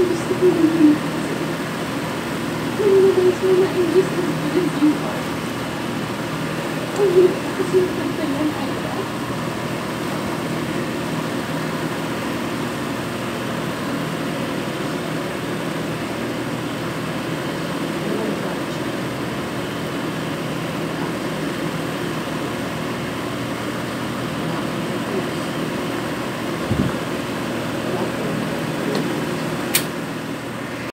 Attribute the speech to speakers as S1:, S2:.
S1: gusto ko na lang Nalilabas mo na ang gusto ko na lang Ang hirap kasi